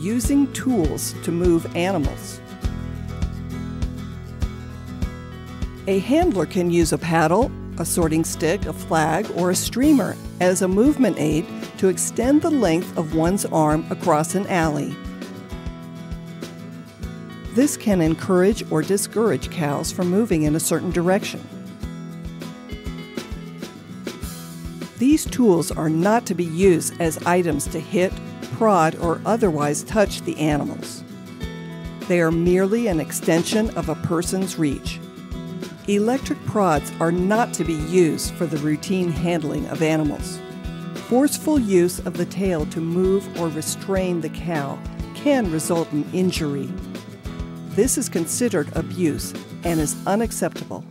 using tools to move animals. A handler can use a paddle, a sorting stick, a flag, or a streamer as a movement aid to extend the length of one's arm across an alley. This can encourage or discourage cows from moving in a certain direction. These tools are not to be used as items to hit, prod, or otherwise touch the animals. They are merely an extension of a person's reach. Electric prods are not to be used for the routine handling of animals. Forceful use of the tail to move or restrain the cow can result in injury. This is considered abuse and is unacceptable.